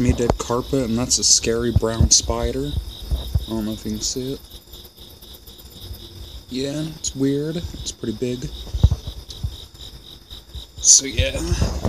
Me dead carpet, and that's a scary brown spider. Um, I don't know if you can see it. Yeah, it's weird. It's pretty big. So yeah.